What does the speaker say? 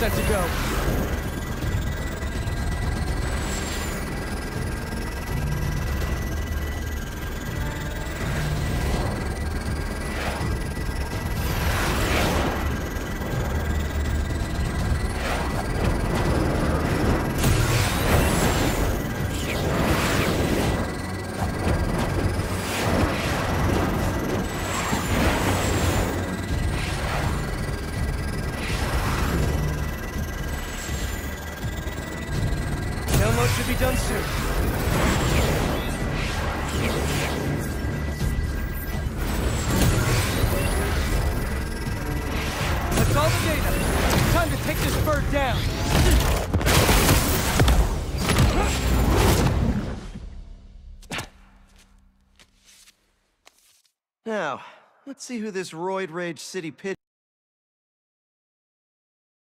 set to go. Download should be done soon. That's all the data. Time to take this bird down. Now, let's see who this Roid Rage City Pit